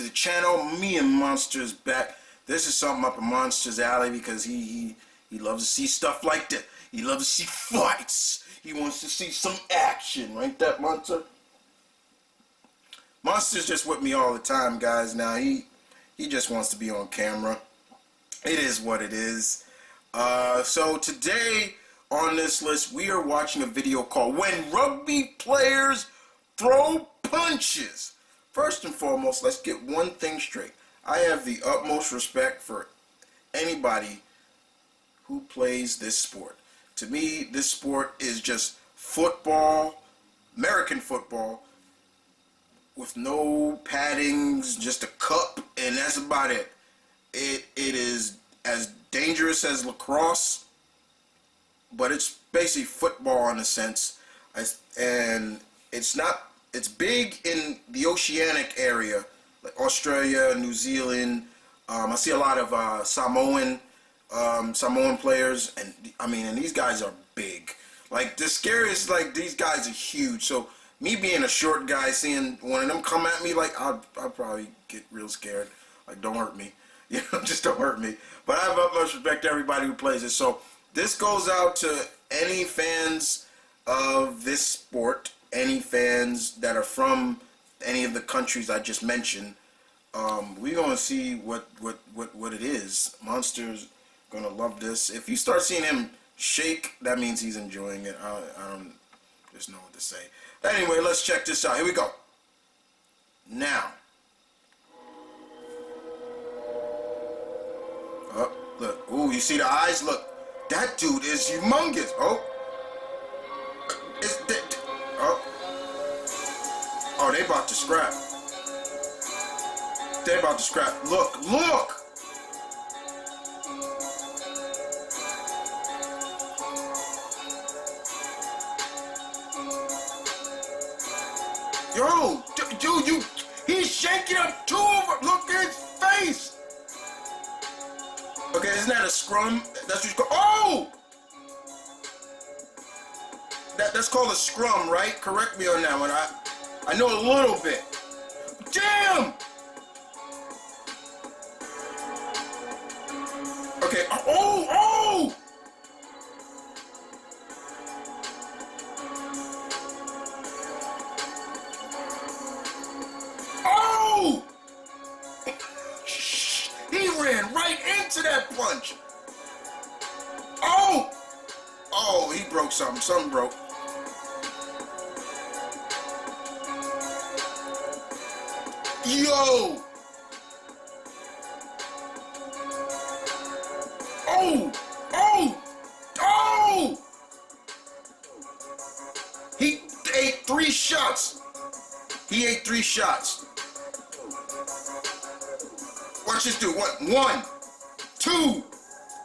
to the channel. Me and Monsters back. This is something up in Monsters Alley because he, he he loves to see stuff like that. He loves to see fights. He wants to see some action, right? That Monster. Monster's just with me all the time, guys. Now he he just wants to be on camera. It is what it is. Uh, so today on this list, we are watching a video called "When Rugby Players Throw Punches." First and foremost, let's get one thing straight. I have the utmost respect for anybody who plays this sport. To me, this sport is just football, American football, with no paddings, just a cup, and that's about it. It it is as dangerous as lacrosse, but it's basically football in a sense, and it's not it's big in the oceanic area, like Australia, New Zealand. Um, I see a lot of uh, Samoan um, Samoan players, and I mean, and these guys are big. Like the scariest, like these guys are huge. So me being a short guy, seeing one of them come at me, like I'd, I'd probably get real scared. Like don't hurt me, you know, just don't hurt me. But I have utmost respect to everybody who plays it. So this goes out to any fans of this sport any fans that are from any of the countries I just mentioned. Um, we're gonna see what, what, what, what it is. Monster's gonna love this. If you start seeing him shake, that means he's enjoying it. I, I don't just know what to say. Anyway, let's check this out. Here we go. Now. Oh, look. Ooh, you see the eyes? Look. That dude is humongous. Oh. Oh, they about to scrap. They about to scrap. Look, look! Yo, dude, you, he's shaking up two of them. Look at his face. Okay, isn't that a scrum? That's what you call. Oh! That, that's called a scrum, right? Correct me on that one. I, I know a little bit. Damn! Okay, uh, oh, oh! Oh! He ran right into that punch. Oh! Oh, he broke something. Something broke. Yo! Oh! Oh! Oh! He ate three shots. He ate three shots. Watch this dude. What? One, two,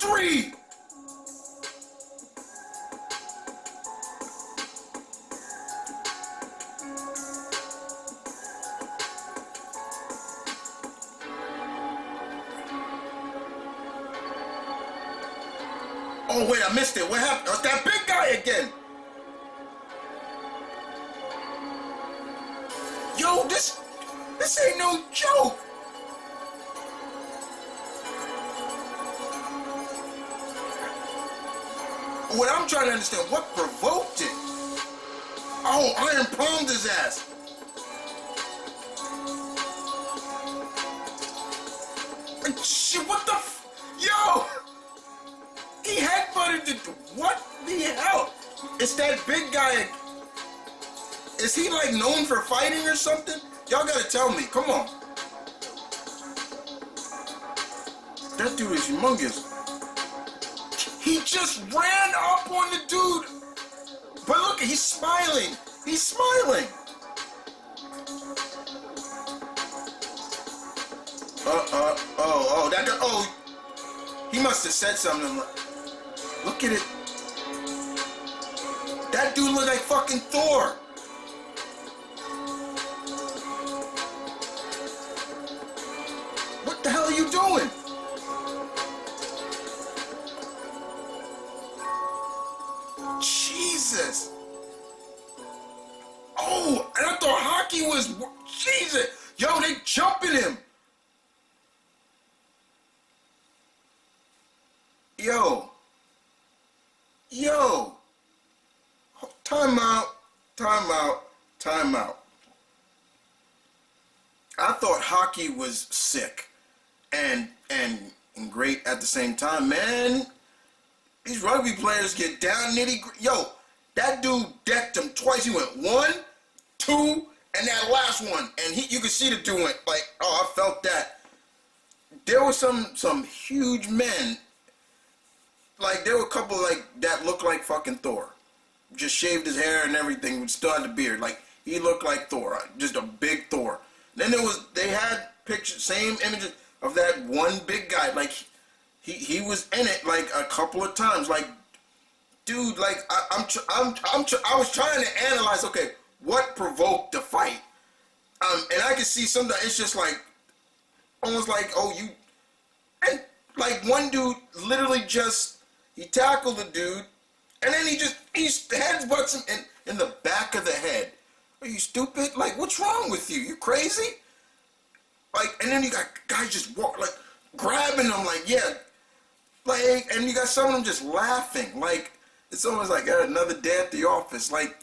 three. Oh wait, I missed it. What happened? It's that big guy again. Yo, this this ain't no joke. What I'm trying to understand, what provoked it? Oh, Iron palmed his ass. Shit, what the f- Yo! He headbutted the. What the hell? It's that big guy. Is he like known for fighting or something? Y'all gotta tell me. Come on. That dude is humongous. He just ran up on the dude. But look, he's smiling. He's smiling. Uh, uh, oh, oh, that oh, he must have said something. Look at it. That dude looks like fucking Thor. What the hell are you doing? Jesus. Oh, and I thought hockey was. Jesus. Yo, they jumping him. Yo yo, time out, time out, time out. I thought hockey was sick and and and great at the same time, man. These rugby players get down nitty gritty. Yo, that dude decked him twice. He went one, two, and that last one, and he you could see the dude went like, oh, I felt that. There were some some huge men. Like there were a couple like that looked like fucking Thor, just shaved his hair and everything, still had the beard. Like he looked like Thor, just a big Thor. Then there was they had pictures, same images of that one big guy. Like he he was in it like a couple of times. Like dude, like I, am I'm I'm, I'm I was trying to analyze. Okay, what provoked the fight? Um, and I can see something. It's just like almost like oh you, and like one dude literally just he tackled the dude, and then he just he headbutts him in in the back of the head. Are you stupid? Like, what's wrong with you? You crazy? Like, and then you got guys just walk like grabbing them, like, yeah, like, and you got some of them just laughing, like it's almost like another day at the office. Like,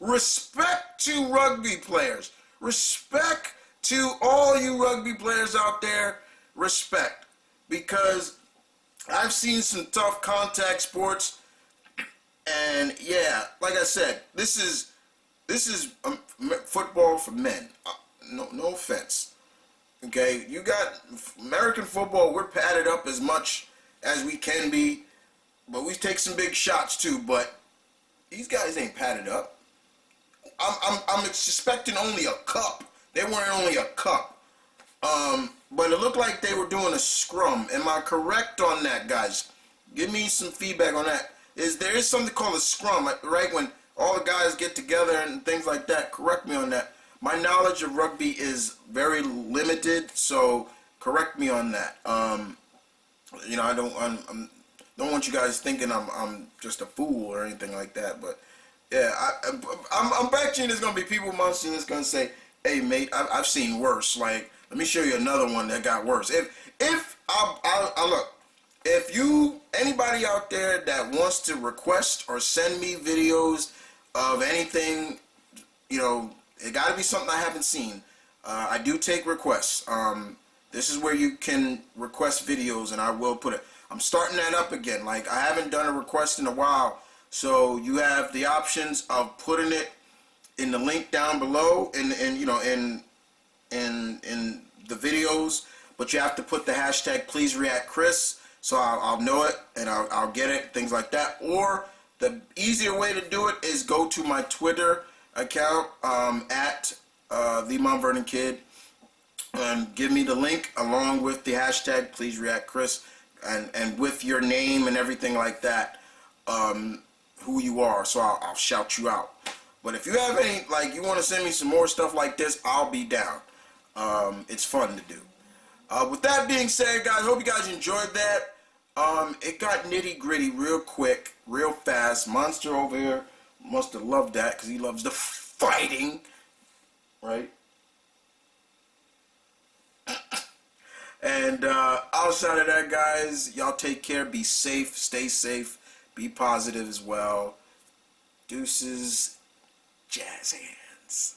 respect to rugby players, respect to all you rugby players out there, respect, because I've seen some tough contact sports, and yeah, like I said, this is this is um, football for men. Uh, no, no offense. Okay, you got American football. We're padded up as much as we can be, but we take some big shots too. But these guys ain't padded up. I'm, I'm, I'm suspecting only a cup. They weren't only a cup. Um, but it looked like they were doing a scrum. Am I correct on that, guys? Give me some feedback on that. Is there is something called a scrum, right? When all the guys get together and things like that. Correct me on that. My knowledge of rugby is very limited, so correct me on that. Um, you know, I don't I'm, I'm, don't want you guys thinking I'm I'm just a fool or anything like that. But yeah, I, I'm I'm betting there's gonna be people munching that's gonna say, "Hey, mate, I've, I've seen worse." Like, let me show you another one that got worse. If if I I, I look if you anybody out there that wants to request or send me videos of anything, you know, it got to be something I haven't seen. Uh, I do take requests. Um, this is where you can request videos, and I will put it. I'm starting that up again. Like I haven't done a request in a while, so you have the options of putting it in the link down below, and and you know in in in the videos, but you have to put the hashtag Please React Chris, so I'll, I'll know it and I'll, I'll get it, things like that, or the easier way to do it is go to my Twitter account um, at uh, the Mount Vernon Kid and give me the link along with the hashtag please react Chris and and with your name and everything like that um, who you are. So I'll, I'll, shout you out. But if you have any like you want to send me some more stuff like this I'll be down um, it's fun to do uh, with that being said guys hope you guys enjoyed that um, it got nitty gritty real quick, real fast. Monster over here must have loved that because he loves the fighting, right? and uh, outside of that, guys, y'all take care. Be safe. Stay safe. Be positive as well. Deuces, jazz hands.